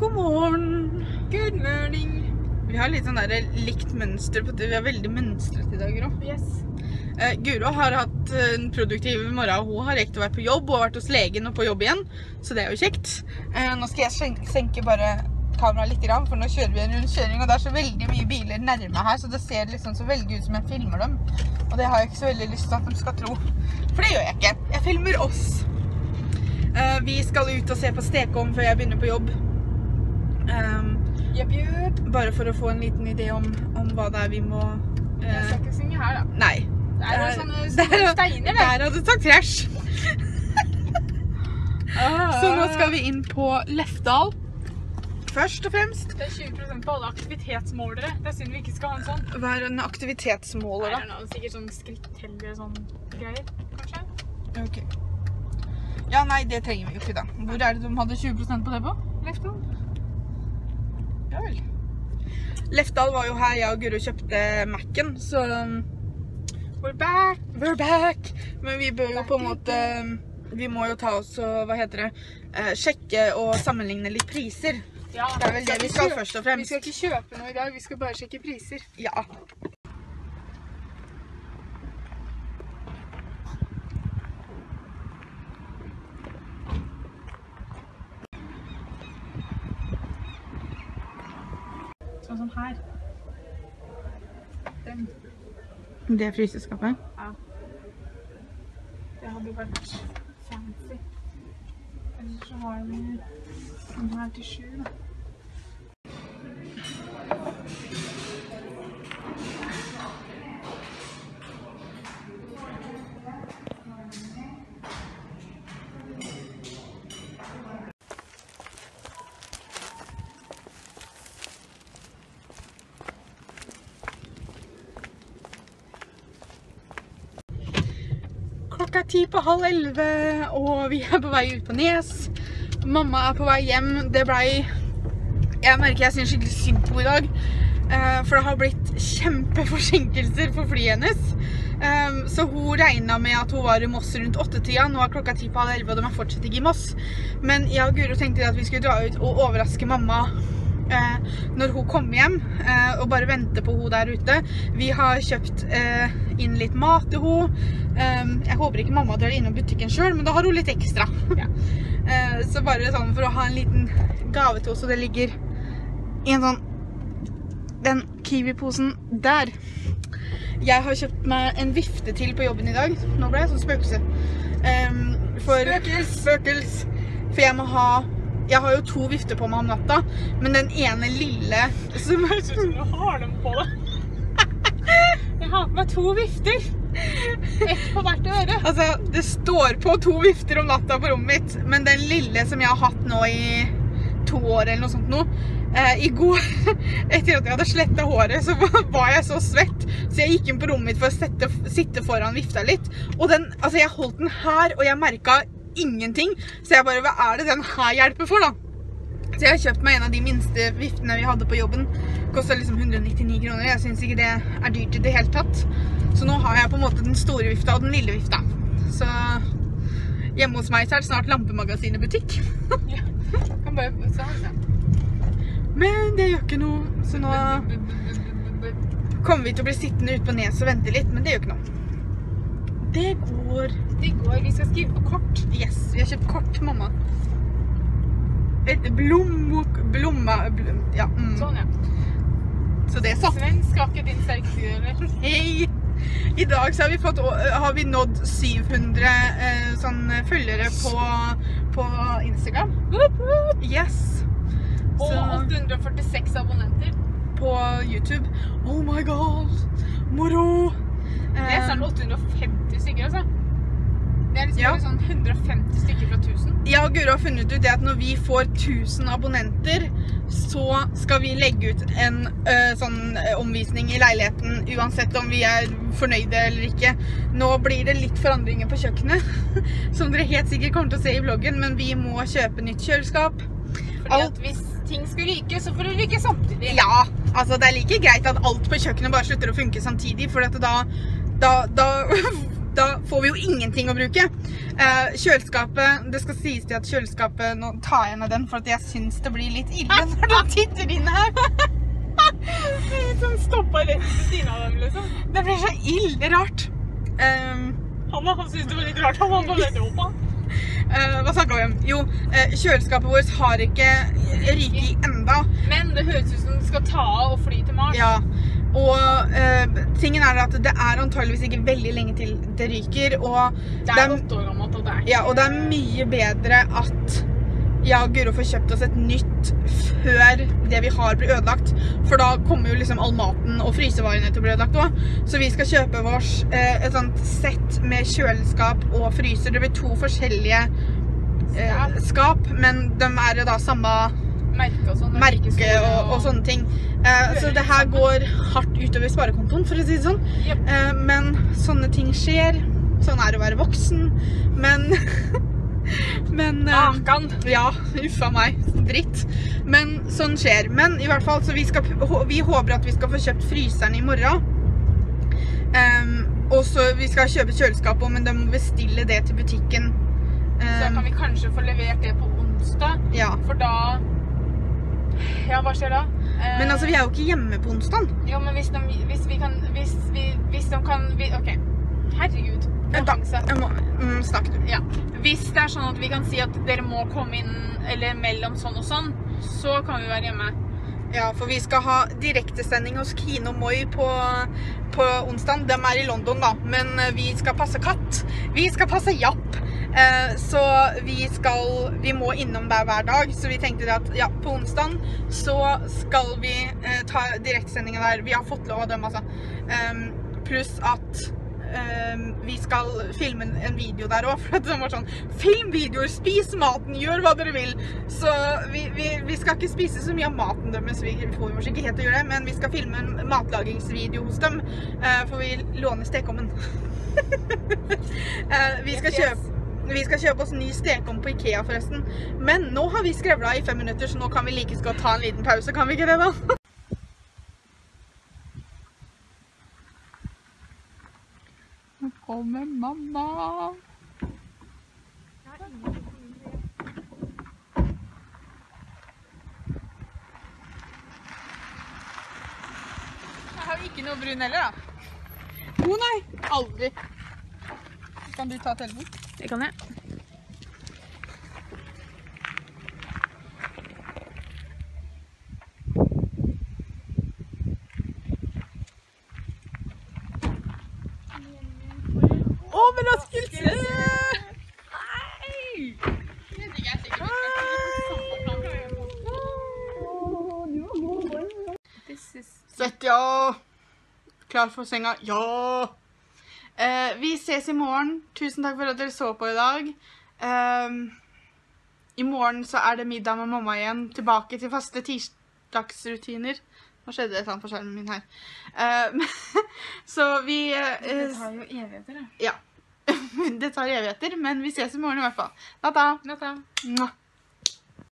God morgen. Good morning. Vi har litt sånn der likt mønster på det. Vi er veldig mønstret i dag, Gro. Yes. Eh, Guro har hatt eh, en produktiv morgen. Hun har rekt å være på jobb og vært hos legen og på jobb igjen. Så det er jo kjekt. Eh, nå skal jeg senke, senke bare kameraet litt, for nå kjører vi en rundkjøring, og det er så veldig mye biler nærme her, så det ser liksom så veldig ut som jeg filmer dem. Og det har jeg ikke så veldig lyst til at de skal tro. For det gjør jeg ikke. Jeg filmer oss. Eh, vi skal ut og se på stekeovn før jeg begynner på jobb. Um, yep, yep. bare for å få en liten idé om, om hva det er vi må Jeg eh, skal ikke synge her, da. Nei. Det er jo sånne Der- steiner, det. Der hadde du sagt trash. Så nå skal vi inn på Lefdal. Først og fremst. Det er 20% på alle aktivitetsmålere. Det er synd vi ikke skal ha en sånn. Hva er en aktivitetsmåler, er noe, sikkert sånn skritteller og sånn greier, kanskje. Ok. Ja, nei, det trenger vi jo ikke, da. Hvor er det de hadde 20% på det på? Lefton. Ja vel. Lefdal var jo her jeg og Guro kjøpte Mac-en, så um, We're back. We're back! Men vi bør jo på en måte um, Vi må jo ta oss og hva heter det, eh, sjekke og sammenligne litt priser. Ja, Det er vel det vi skal først og fremst. Vi skal ikke kjøpe noe i dag, vi skal bare sjekke priser. Ja. Sånn som her. Den. Det fryseskapet. Ja. Det hadde vært fancy. Ellers så har vi den her til sju, da. Klokka er ti på halv elleve, og vi er på vei ut på Nes. Mamma er på vei hjem. Det blei Jeg merker jeg syns skikkelig synd på i dag. eh, For det har blitt kjempeforsinkelser for flyet hennes. Um, Så hun regna med at hun var i Moss rundt åttetida. Nå er klokka ti på halv elleve, og de er fortsatt ikke i Moss. Men jeg og Guro tenkte at vi skulle dra ut og overraske mamma eh, når hun kommer hjem, eh, og bare vente på hun der ute. Vi har kjøpt eh, inn litt mat til henne. Håper ikke mamma drar innom butikken sjøl, men da har hun litt ekstra. Ja. Eh, så bare sånn for å ha en liten gave til oss, og det ligger i en sånn Den Kiwi-posen der. Jeg har kjøpt meg en vifte til på jobben i dag. Nå ble jeg sånn spøkelse. Um, for, Spøkels. Spøkels. For jeg må ha Jeg har jo to vifter på meg om natta, men den ene lille som Høres ut som du har dem på deg. Jeg har på meg to vifter. Ett på hvert øre. Altså, det står på to vifter om natta på rommet mitt, men den lille som jeg har hatt nå i to år eller noe sånt nå, eh, i går, etter at jeg hadde sletta håret, så var jeg så svett, så jeg gikk inn på rommet mitt for å sitte foran vifta litt. Og den, altså jeg holdt den her, og jeg merka ingenting, så jeg bare, hva er det den her hjelper for da? Så jeg har kjøpt meg en av de minste viftene vi hadde på jobben. Kostet liksom 199 kroner. Jeg synes ikke det er dyrt i det hele tatt. Så nå har jeg på en måte den store vifta og den lille vifta. Så hjemme hos meg så er det snart lampemagasinet butikk. Kan bare se, ja. Men det gjør ikke noe. Så nå kommer vi til å bli sittende ute på Nes og vente litt, men det gjør ikke noe. Det går. Det går. Vi skal skrive på kort. Yes, vi har kjøpt kort, mamma. Et blommok... Blomma... Blom, ja. Mm. Sånn, ja. Så det sånn. Svensk var ikke din sterke side. Hei! I dag så har vi, fått, har vi nådd 700 eh, sånn følgere på, på Instagram. Yes! Og Så 846 abonnenter. på YouTube. Oh my god! Moro! Det er snart 850 stykker, altså. Det er liksom Ja. sånn 150 stykker fra 1000. Jeg og Guro har funnet ut det at når vi får 1000 abonnenter, så skal vi legge ut en ø, sånn omvisning i leiligheten, uansett om vi er fornøyde eller ikke. Nå blir det litt forandringer på kjøkkenet, som dere helt sikkert kommer til å se i vloggen, men vi må kjøpe nytt kjøleskap. Fordi Alt- at hvis ting skulle ryke, så får det ryke samtidig. Ja, altså det er like greit at alt på kjøkkenet bare slutter å funke samtidig, for da, da, da da får vi jo ingenting å bruke. Eh, kjøleskapet Det skal sies til at kjøleskapet Nå tar jeg ned den, for jeg syns det blir litt ille når du titter inn her. Som stoppa rett ved siden av dem, liksom. Det blir så ille rart. Um, Han, han syntes det var litt rart. Han var på opp, han. eh, hva snakka vi om? Jo, eh, kjøleskapet vårt har ikke ryket enda. Men det høres ut som den skal ta av og fly til Mars. Ja, og eh, tingen er at det er antageligvis ikke veldig lenge til det ryker, og Det er det er, gammelt, og det er ja, og det er mye bedre at jeg og Guro får kjøpt oss et nytt før det vi har blir ødelagt, for da kommer jo liksom all maten og frysevarene til å bli ødelagt òg. Så vi skal kjøpe vårs eh, et sånt sett med kjøleskap og fryser. Det blir to forskjellige eh, skap, men de er jo da samme merke og sånn. merke og, og sånne ting. Eh, så det her går hardt utover sparekontoen, for å si det sånn. Eh, men sånne ting skjer. Sånn er det å være voksen. Men Men eh, Ja, uffa meg. Dritt. Men sånn skjer. Men i hvert fall, så vi, skal, vi håper at vi skal få kjøpt fryseren i morgen. Um, og så vi skal kjøpe kjøleskap òg, men da må vi bestille det til butikken. Så Em, kan vi kanskje få levert det på onsdag, ja. for da Ja, hva skjer da? Eh, Men altså, vi er jo ikke hjemme på onsdag. Jo, men hvis de, hvis vi kan Hvis, vi, hvis de kan vi, OK. Herregud. Vent da. Jeg må mm, snakk du. Ja. Hvis det er sånn at vi kan si at dere må komme inn eller mellom sånn og sånn, så kan vi være hjemme. Ja, for vi skal ha direktesending hos Kino Moi på, på onsdag. De er i London, da, men eh, vi skal passe katt. Vi skal passe Japp. Eh, så vi skal Vi må innom der hver dag. Så vi tenkte at ja, på onsdag så skal vi eh, ta direktesendinga der. Vi har fått lov av dem, altså. Em, pluss at vi skal filme en- video der òg. For det var sånn Film videoer! Spis maten! Gjør hva dere vil! Så vi, vi, vi skal ikke spise så mye av maten deres, vi får jo ikke helt til å gjøre det, men vi skal filme en matlagingsvideo hos dem, eh, for vi låner stekeovnen. Vi, skal kjøpe, vi skal kjøpe oss ny stekeovn på Ikea, forresten. Men nå har vi skrevla i fem minutter, så nå kan vi like godt ta en liten pause, kan vi ikke det, da? Nå kommer mamma. Jeg har ikke noe brun heller, da. Å nei, aldri. Kan du ta telefonen? Det kan jeg. Overraskelse! This is Svett, ja. Klar for senga, ja. Eh, vi ses i morgen. Tusen takk for at dere så på i dag. Ehm, I morgen så er det middag med mamma igjen. Tilbake til faste tirsdagsrutiner. Nå skjedde det et eller annet på skjermen min her. Ehm, så vi Det eh, tar jo evigheter, det. Ja. det tar evigheter, men vi ses i morgen i hvert fall. Natta. Natta.